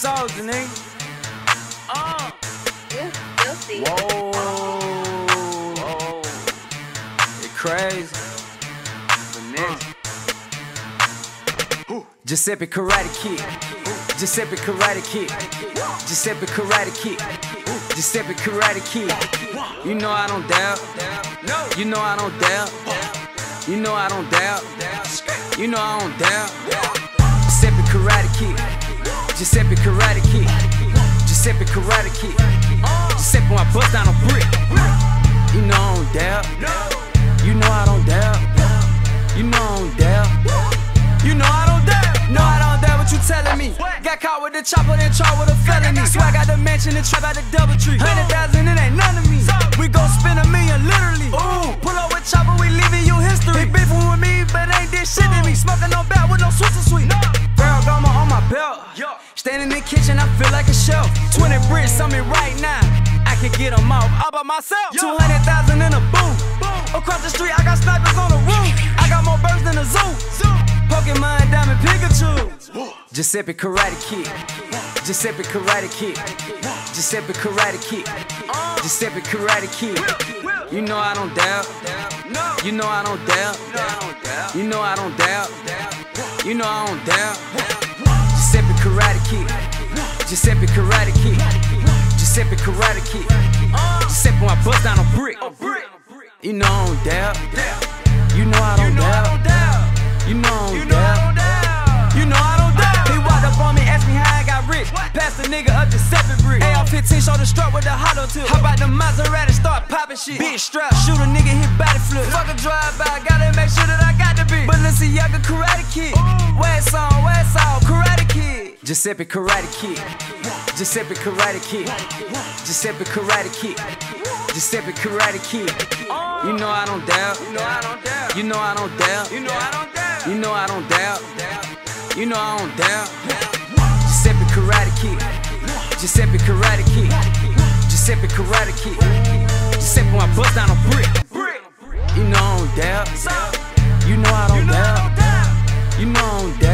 filthy, nigga. Uh. You filthy. Whoa. Whoa. It crazy. Vanessa. Giuseppe Karate Kick. Giuseppe Karate Kick. Giuseppe Karate Kick. Giuseppe Karate Kick. You know I don't doubt. You know I don't doubt. You know I don't doubt. You know I don't doubt. Giuseppe Karate Kick. Giuseppe Karate Kick. Giuseppe Karate Kick. Giuseppe when I bust down a brick. You know I don't doubt. You know I don't doubt. You know I don't doubt. You know I don't doubt. No, I don't doubt what you telling me. Got caught with the chopper, then charged with a felony. Swag out the mansion and trap out the double tree. Hundred thousand, it ain't none of me. We gon' spend a million, literally. Ooh, pull kitchen, I feel like a shelf. 20 bricks on me right now. I can get them off all by myself. 200,000 in a booth. Across the street, I got snipers on the roof. I got more birds than a zoo. Pokemon Diamond Pikachu. Giuseppe Karate Kick. Giuseppe Karate Kick. Giuseppe Karate Kick. Uh. Giuseppe Karate Kick. You know I don't doubt. You know I don't doubt. You know I don't doubt. You know I don't doubt. Giuseppe Karate Kick. Giuseppe Karate Kick. Giuseppe Karate Kick. Giuseppe when I bust down a brick. You know I don't doubt. You know I don't doubt. You know I don't doubt. You know I don't doubt. He walked up on me, asked me how I got rich. Passed the nigga up Giuseppe brick. AR-15 shoulder strut with the hollow tip. How about the Maserati start popping shit? Big strap, shoot a nigga, hit body flip. Fuck a drive by, gotta make sure that I got the beat. Balenciaga Karate Kick. West on, West on, Karate. Giuseppe Karate Kick. Giuseppe Karate Kick. Giuseppe Karate Kick. Giuseppe Karate Kick. You know I don't doubt. You know I don't doubt. You know I don't doubt. You know I don't doubt. Giuseppe Karate Kick. Giuseppe Karate Kick. Giuseppe Karate Kick. Giuseppe when I bust down a brick. You know I don't doubt. You know I don't doubt. You know I don't doubt.